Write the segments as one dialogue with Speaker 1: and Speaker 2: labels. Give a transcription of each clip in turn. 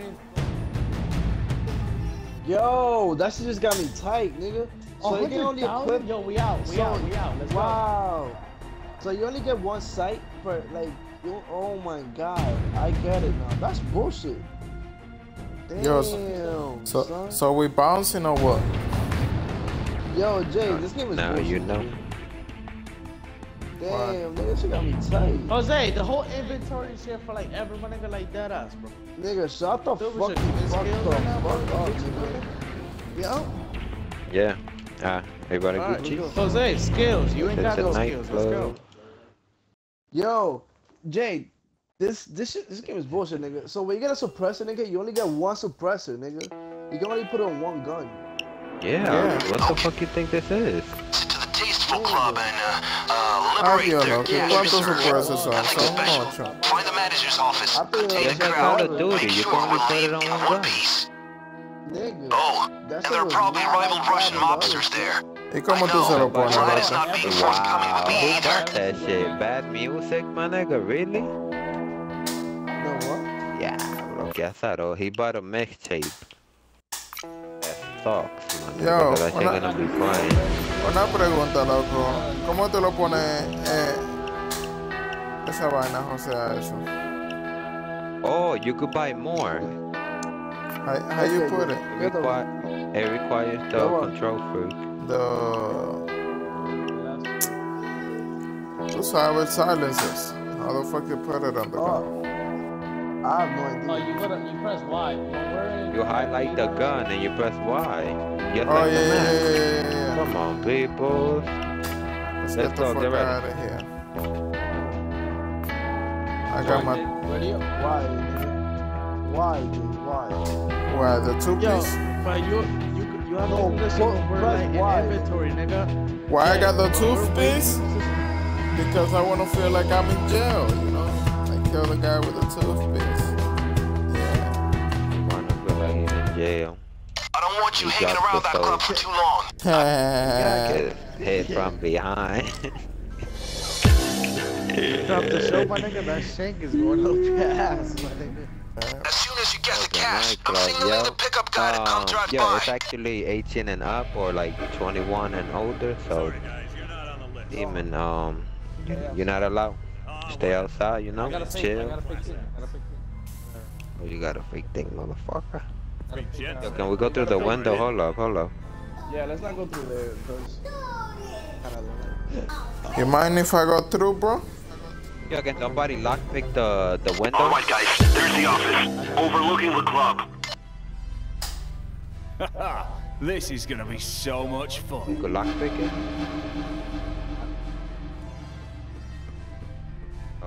Speaker 1: mean?
Speaker 2: Yo, that shit just got me tight, nigga. So
Speaker 1: Oh,
Speaker 2: you can only
Speaker 1: 100,000?
Speaker 2: equip.
Speaker 1: Yo, we out, we
Speaker 2: so-
Speaker 1: out, we out. Let's go.
Speaker 2: wow. So you only get one sight for like. You, oh my god, I get it now. That's bullshit. Damn,
Speaker 3: Yo, so, so,
Speaker 2: son.
Speaker 3: so we bouncing or what?
Speaker 2: Yo, Jay, this game is
Speaker 4: Now
Speaker 2: bullshit.
Speaker 4: you know.
Speaker 2: Damn, nigga, shit got me tight.
Speaker 1: Jose, the whole inventory shit for like every nigga like that ass, bro.
Speaker 2: Nigga, shut the
Speaker 1: Dude, we
Speaker 2: fuck,
Speaker 1: should
Speaker 2: fuck
Speaker 1: right now, bro.
Speaker 2: fuck up, nigga. Yo,
Speaker 4: Yeah. Ah, everybody
Speaker 1: Alright,
Speaker 4: Gucci.
Speaker 1: Jose, skills. You ain't got
Speaker 4: It's a
Speaker 1: no skills. Let's go.
Speaker 2: yo, Jay, this this shit, this game is bullshit, nigga. So when you get a suppressor, nigga, you only get one suppressor, nigga. You can only put on one gun.
Speaker 4: Yeah.
Speaker 3: Yeah.
Speaker 4: What the fuck you think this is?
Speaker 5: to the Tasteful Club and uh, uh,
Speaker 3: Ah,
Speaker 5: liberate
Speaker 3: yo,
Speaker 5: their
Speaker 3: loco,
Speaker 5: cash
Speaker 3: ¿cuántos
Speaker 5: reserve.
Speaker 3: supuestos son?
Speaker 5: Nothing
Speaker 3: Son
Speaker 5: special. Find the manager's office,
Speaker 2: I think
Speaker 5: contain
Speaker 2: that's
Speaker 5: the
Speaker 2: like
Speaker 5: crowd,
Speaker 4: Call of Duty,
Speaker 5: make
Speaker 4: you
Speaker 5: sure
Speaker 4: can only
Speaker 5: we'll
Speaker 4: put it on
Speaker 5: in
Speaker 4: one
Speaker 5: one piece. Oh, and there are probably rival Russian mobsters there.
Speaker 3: ¿Y cómo
Speaker 5: I
Speaker 3: tú se lo
Speaker 5: know,
Speaker 3: pones,
Speaker 5: but
Speaker 3: loco?
Speaker 5: it's not being forthcoming
Speaker 4: Wow,
Speaker 5: with me
Speaker 4: who
Speaker 5: either.
Speaker 4: bought that shit? Bad music, my nigga, really?
Speaker 2: No what?
Speaker 4: Yeah, lo que azaro. He bought a mixtape. That man.
Speaker 3: Yo,
Speaker 4: That shit
Speaker 3: una-
Speaker 4: be fine.
Speaker 3: Una pregunta, loco. ¿Cómo tú lo pones eh, esa vaina, José, a eso?
Speaker 4: Oh, you could buy more.
Speaker 3: How, how you put it?
Speaker 4: It, require, it requires the
Speaker 2: Go on.
Speaker 4: control freak.
Speaker 3: The... Tú sabes, silences. How the fuck you put it on the gun?
Speaker 2: Oh, I have no
Speaker 1: Oh, you gotta, you press Y. When
Speaker 4: You highlight the gun and you press Y. Just
Speaker 3: Oh,
Speaker 4: like
Speaker 3: yeah,
Speaker 4: the
Speaker 3: yeah,
Speaker 4: map.
Speaker 3: yeah, yeah, yeah.
Speaker 4: Come on, people.
Speaker 3: Let's
Speaker 4: Let's
Speaker 3: get the
Speaker 4: go,
Speaker 3: fuck
Speaker 4: get
Speaker 3: out of here. I got my...
Speaker 1: Ready?
Speaker 2: Why. Why, dude? Why?
Speaker 3: Why, the two
Speaker 1: Yo,
Speaker 3: piece?
Speaker 1: but you, you, you have
Speaker 2: No,
Speaker 1: to do this
Speaker 2: put-
Speaker 1: when we're
Speaker 2: press
Speaker 1: like in
Speaker 2: Y.
Speaker 1: inventory, nigga.
Speaker 3: Why I got the
Speaker 1: When?
Speaker 3: Because I want to feel like I'm in jail, you know? I kill the guy with the toothpiece. Yeah.
Speaker 4: Wanna feel like he's in jail.
Speaker 5: I don't want you
Speaker 4: You
Speaker 5: hanging around that club for too long.
Speaker 4: I, Get hit from behind.
Speaker 1: Drop the show, my nigga. That shank is going up your ass, my nigga.
Speaker 5: As soon as you get the
Speaker 4: Okay,
Speaker 5: cash, I'm
Speaker 4: nightclub,
Speaker 5: signaling
Speaker 4: yo.
Speaker 5: the pickup guy to come
Speaker 4: Um,
Speaker 5: drive
Speaker 4: yeah,
Speaker 5: by.
Speaker 4: it's actually 18 and up or like 21 and older, so even um, you're not allowed. Stay outside, you know,
Speaker 1: I got a fake, I
Speaker 4: chill.
Speaker 1: got a fake thing. I got a fake thing.
Speaker 4: Oh, you got a fake thing, motherfucker.
Speaker 1: I got a fake thing.
Speaker 4: Yo, can we go through the window? Hold up, hold up.
Speaker 2: Yeah, let's not go through there because.
Speaker 3: You mind if I go through, bro?
Speaker 4: Yo, can somebody lockpick the the window?
Speaker 5: Alright guys, there's the office, overlooking the club.
Speaker 6: This is gonna be so much
Speaker 4: You
Speaker 6: fun.
Speaker 4: could lockpick it?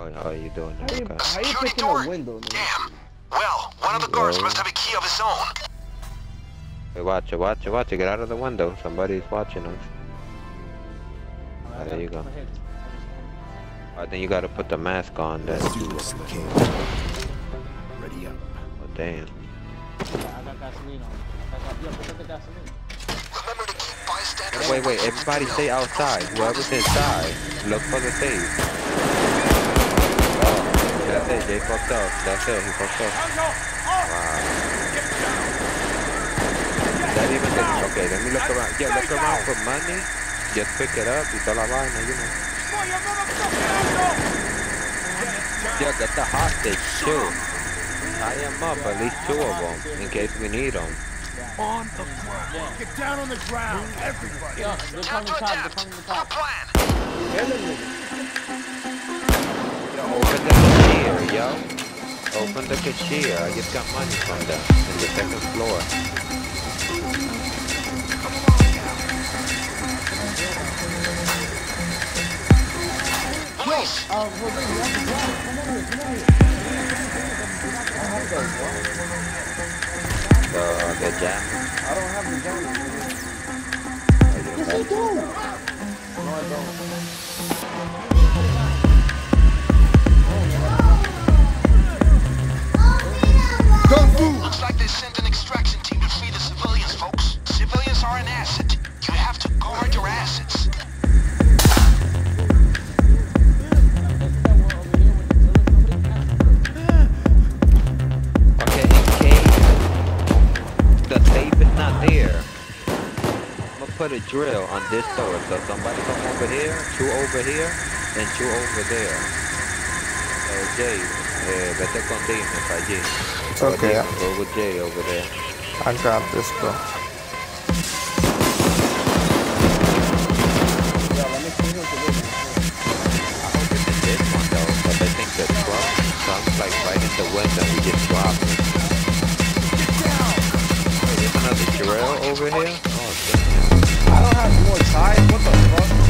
Speaker 4: Oh, oh, you doing
Speaker 2: How
Speaker 4: it?
Speaker 2: you,
Speaker 4: Okay.
Speaker 2: how you picking
Speaker 5: door?
Speaker 2: a window, nigga?
Speaker 5: Damn. Well, one of the guards
Speaker 4: Yo.
Speaker 5: must have a key of his own.
Speaker 4: Hey, watch it, watch it, watch it. Get out of the window. Somebody's watching us. Ah, there you go. I think you gotta put the mask on then.
Speaker 6: Ready up.
Speaker 4: Oh, damn.
Speaker 1: I got gasoline on. I got, yo, up the gasoline.
Speaker 5: Remember to keep bystanders.
Speaker 4: Wait, wait, everybody stay outside. Whoever's inside, look for the safe. That's it, Jay fucked up. That's it, he fucked up. Wow. That even the, okay, let me look around. Yeah, look around for money. Just pick it up y toda la vaina, you know. Yeah, get the hostage too. Tie him up, at least two of them, in case we need them.
Speaker 6: On the ground. Get down on the ground, everybody.
Speaker 1: Yo, they're coming
Speaker 5: to
Speaker 1: top, they're
Speaker 5: adapt.
Speaker 1: coming
Speaker 5: On
Speaker 1: top.
Speaker 5: plan.
Speaker 4: Open the cashier, yo. Open the cashier. I just got money from them in the second floor.
Speaker 1: Jose, you have the gun. Come over here, come over here.
Speaker 4: The the jam.
Speaker 2: I don't have the gun.
Speaker 4: Yes,
Speaker 2: No, I don't. Kung Fu.
Speaker 5: Looks like they sent an extraction team to free the civilians, folks. Civilians are an asset. You have to guard your assets.
Speaker 4: Okay, okay. the tape is not there, I'm gonna put a drill on this door. So somebody come over here, two over here, and two over there. Eh, Jay, eh, vete con Dinos allí.
Speaker 3: It's okay.
Speaker 4: Go with Jay over there.
Speaker 3: I got this, bro.
Speaker 4: in this one though, but I think the truck comes like right in the window. We just drop it. Hey, there's another drill over here. Oh, shit.
Speaker 2: I don't have more time. What the fuck?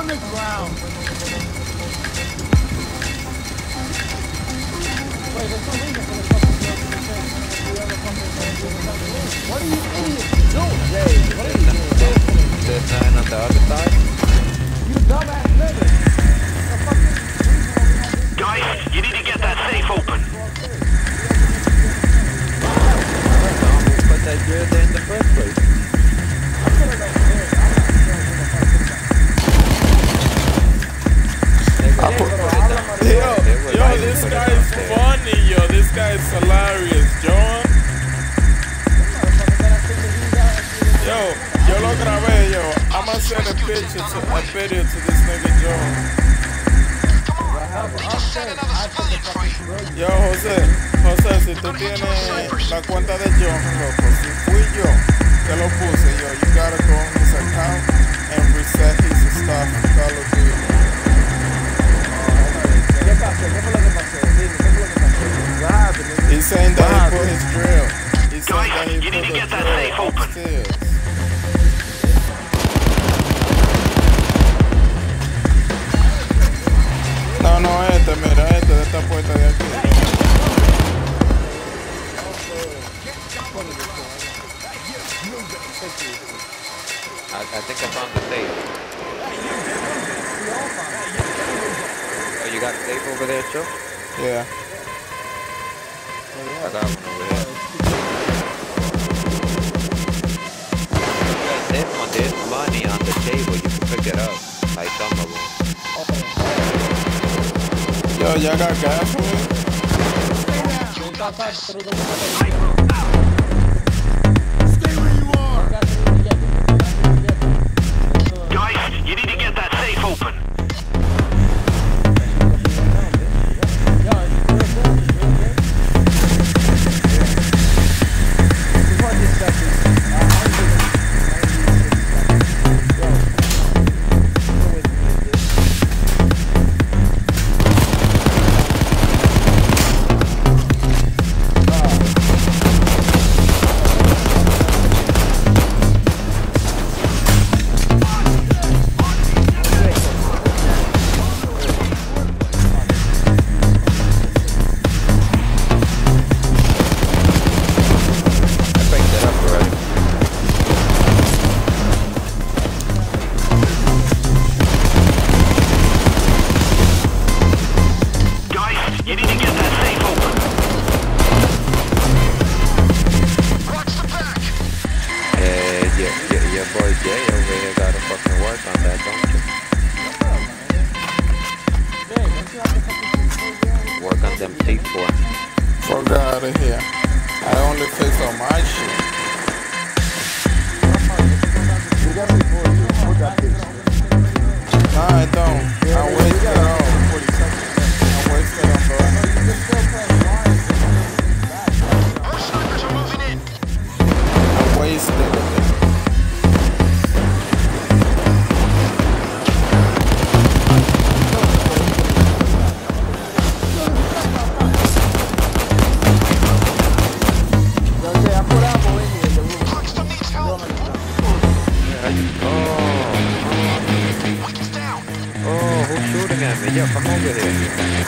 Speaker 4: On the
Speaker 6: ground.
Speaker 4: There's nine on the other side. You dumbass nigga.
Speaker 5: Guys, you need to get that safe open.
Speaker 4: Who put that drill there in the first place?
Speaker 3: This guy is funny, yo. This guy is hilarious, John. Yo, yo lo grabé, yo. I'ma send a picture to a video to this nigga John. Yo, José, José, si tú tienes la cuenta de John, loco, si fui yo que lo puse, yo, you gotta go on his account and reset his stuff He's saying that he put his drill. He's saying that he
Speaker 5: you
Speaker 3: put
Speaker 5: need to get that
Speaker 3: drill
Speaker 5: safe open.
Speaker 3: upstairs. No, no, este, mira, este de esta puerta de aquí.
Speaker 4: I, I think I found the safe. Oh, you got a safe over there, Joe?
Speaker 3: Yeah.
Speaker 4: Oh, I got one over here. This one, there's money on the table. You can pick it up. Like some of them.
Speaker 3: Yo, y'all got gas for me?
Speaker 6: Stay where you are.
Speaker 5: Guys, you need to get that safe open.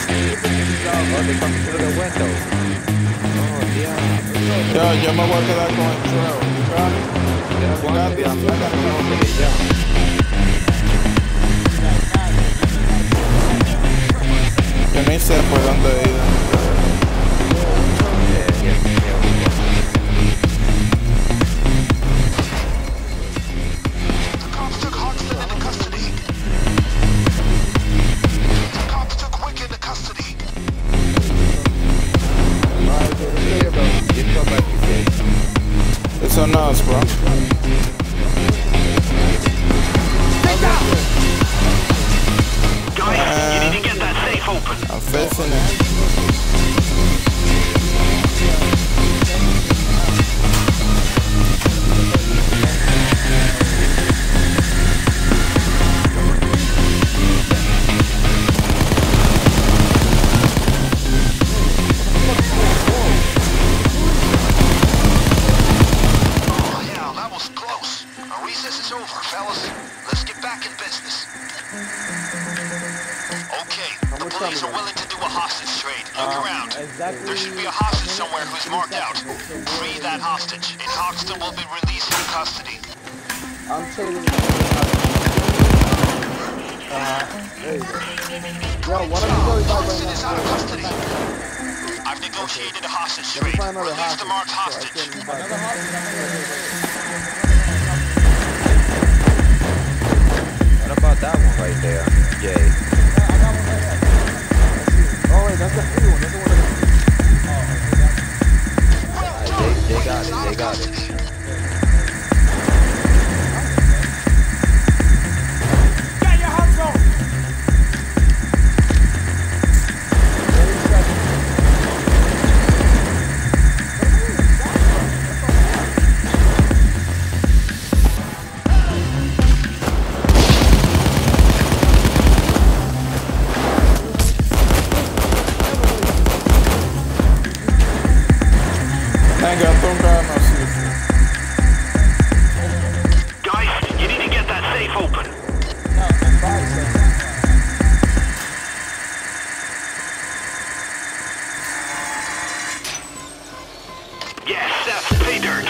Speaker 7: Go.
Speaker 3: On us, bro.
Speaker 5: Our recess is over, fellas. Let's get back in business. Okay, the police are willing to do a hostage trade. Look around. There should be a hostage somewhere who's marked out. Free that hostage, and Hoxton will be released from custody.
Speaker 2: I'm trading. Uh, there you go. Yo, why don't you go back
Speaker 5: Hoxton is out of custody. I've negotiated a hostage trade. Release the marked
Speaker 2: hostage.
Speaker 7: That one right there, Jay?
Speaker 2: Oh wait, that's the free one. That's the one. that-
Speaker 7: Alright, Jay, Jay got it, Jay got it.
Speaker 5: Yes, that's pay dirt.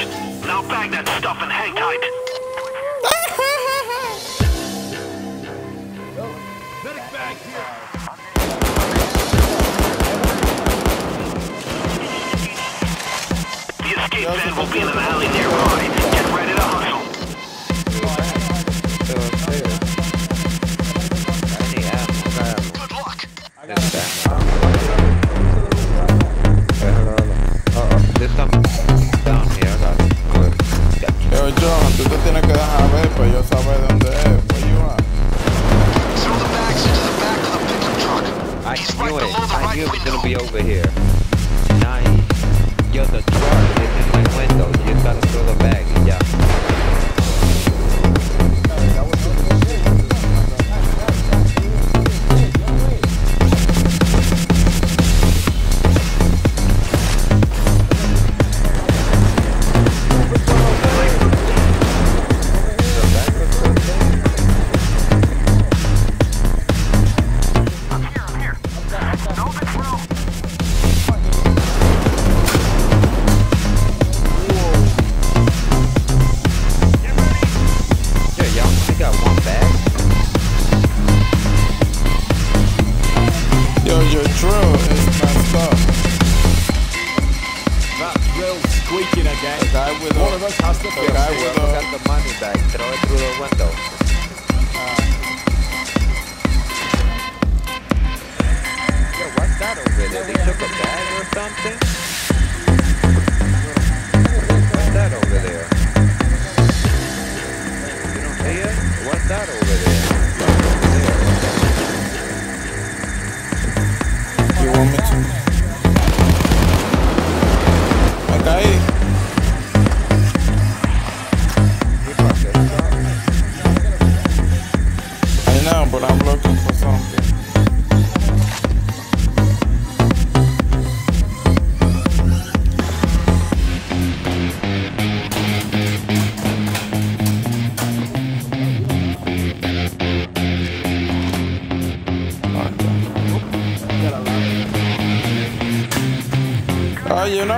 Speaker 5: Now bag that stuff and hang tight.
Speaker 6: Medic bag here!
Speaker 5: The escape van will be in an alley nearby.
Speaker 3: Tienes que dejar ver para yo saber dónde es. Where you at?
Speaker 5: Throw the bags into the back of the pickup truck.
Speaker 7: I
Speaker 5: He's
Speaker 7: knew
Speaker 5: right
Speaker 7: it.
Speaker 5: below the
Speaker 7: I
Speaker 5: right
Speaker 7: knew it was gonna be over here. Nice. Yo, the truck is in my window. You just gotta throw the bag
Speaker 3: Cause your drill is messed up.
Speaker 6: That drill's squeaking again.
Speaker 3: The guy with
Speaker 6: One
Speaker 3: a, of
Speaker 6: us has to fix
Speaker 3: guy with
Speaker 7: the money back. Throw it through the window. Uh, Yo, what's that over there? They took a bag or something?
Speaker 3: What's that over there? You
Speaker 5: don't see it?
Speaker 4: What's that over there? you want me
Speaker 5: to. I know, but
Speaker 2: I'm looking for
Speaker 7: something.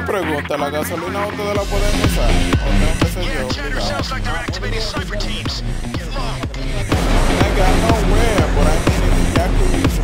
Speaker 7: Pregunta, ¿la gasolina
Speaker 2: ustedes la pueden usar?
Speaker 4: ¿O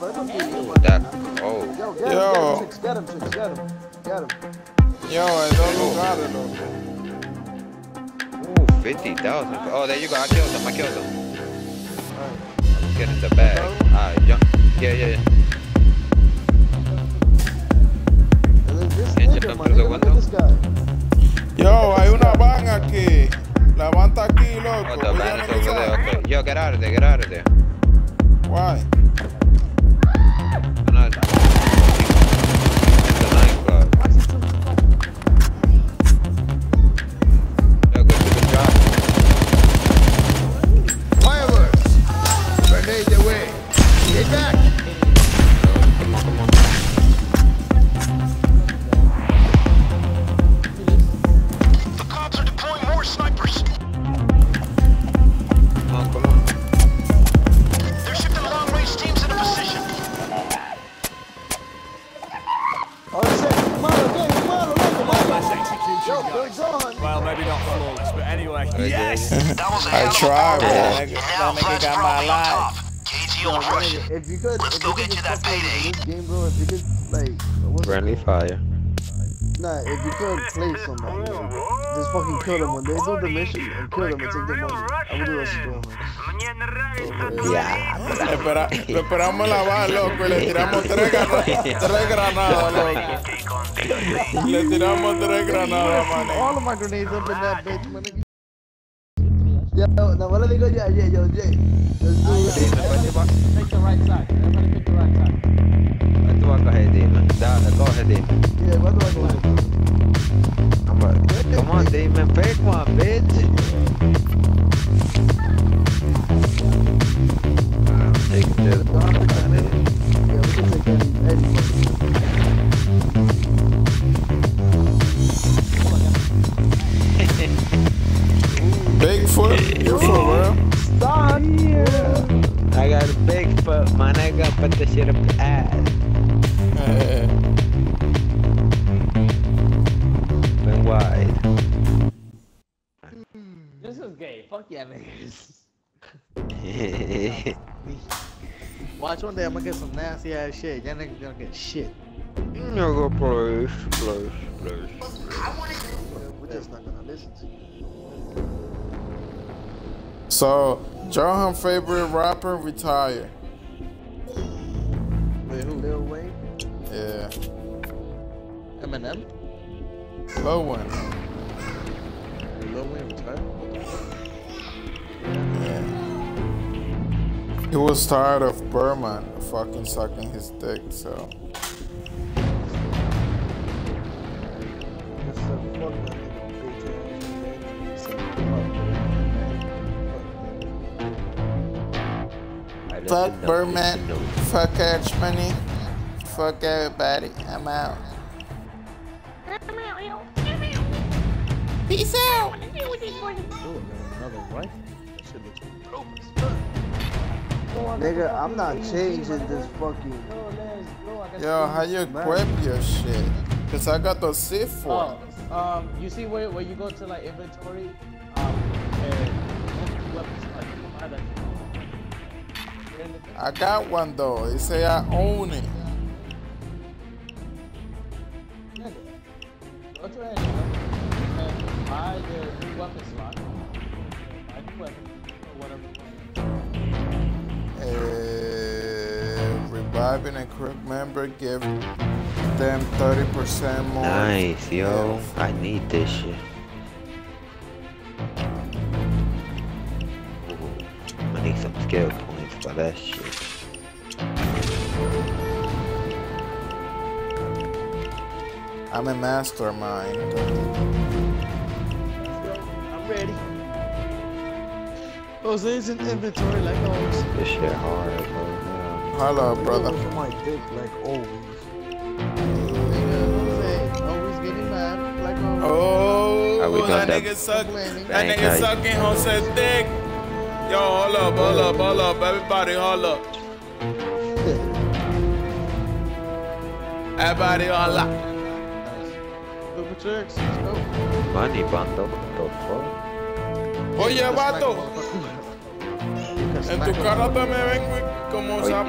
Speaker 4: that. Oh.
Speaker 2: Yo, get him,
Speaker 3: Yo.
Speaker 2: get him, get him, chicks, get him. Get him.
Speaker 3: Yo, hay dos lugares, loco.
Speaker 4: Ooh, 50,000. Oh, there you go. I killed him. I killed him. Get in the bag. Alright, jump. Yeah, yeah, yeah. You jump through the.
Speaker 3: Yo, hay una van aquí. La van está aquí,
Speaker 4: Oh,
Speaker 3: loco.
Speaker 4: the
Speaker 3: Voy
Speaker 4: van is over there. Okay. Yo, get out of there. Get out of there.
Speaker 3: Why?
Speaker 6: Back!
Speaker 4: Fire.
Speaker 2: Nah, if you could play somebody, just fucking kill them when they do the mission and kill them and take the money. I would do that shit, bro.
Speaker 3: Espera, lo esperamos en la van, loco, y le tiramos tres, grana- tres granadas, loco. Le tiramos tres granadas, mané.
Speaker 1: All of my grenades up in that bitch, my nigga.
Speaker 2: Yo, no, what le digo ya, yeah, yo, Jay. Let's do it.
Speaker 7: Pick the right side. Everybody pick the right side.
Speaker 4: Tú vas a coger, Demon. Dale, coge, Demon.
Speaker 2: Yeah, what do I go?
Speaker 4: Come on, come on, Demon. Pick one, bitch. I'm taking this one.
Speaker 3: Bigfoot, you for real?
Speaker 2: Stop!
Speaker 4: I got a big foot, man. I got put the shit up the ass. Been wide.
Speaker 7: This is gay. Fuck yeah, niggas.
Speaker 1: Watch one day I'm gonna get some nasty ass shit. Y'all niggas gonna get shit.
Speaker 4: no go please, please, please.
Speaker 2: We're just not gonna listen to you.
Speaker 3: So, Johan favorite rapper retire.
Speaker 1: Wait, who?
Speaker 2: Lil Wayne?
Speaker 3: Yeah,
Speaker 1: Eminem?
Speaker 3: Lil Wayne.
Speaker 1: Lil Wayne retired?
Speaker 3: Yeah. He was tired of Birdman fucking sucking his dick, so.
Speaker 2: Fuck. Fuck
Speaker 3: Birdman, fuck Cash Money, fuck everybody. I'm out. Peace out.
Speaker 1: Ooh, I got another rifle. That shit looks dope as fuck.
Speaker 2: Nigga, I'm not changing this fucking.
Speaker 3: Yo, how you equip your shit? Cause I got the C4.
Speaker 7: Oh, um, you see where, where you go to like inventory, um, and
Speaker 3: I got one though. They say I own it.
Speaker 7: Go to it and buy the new weapon slot. weapon or whatever.
Speaker 3: Uh, reviving a crew member give them 30% more.
Speaker 4: Nice, yo. I need this shit. Ooh, I need some skill points for.
Speaker 3: I'm a mastermind.
Speaker 7: I'm ready.
Speaker 1: Jose's in inventory like always.
Speaker 4: This shit hard, bro. Yeah.
Speaker 3: Hello, brother.
Speaker 2: For my dick, like always.
Speaker 1: Always getting mad like.
Speaker 3: Oh, that nigga suck. That nigga
Speaker 4: tight.
Speaker 3: sucking Jose's dick. Yo, hold up, hold up, hold up, everybody, hold up. Everybody, hold up.
Speaker 1: Super tricks, let's go.
Speaker 4: Money bundle, what the fuck?
Speaker 3: Oye, vato, en tu cara te me ven como
Speaker 4: Oye.
Speaker 3: sapo.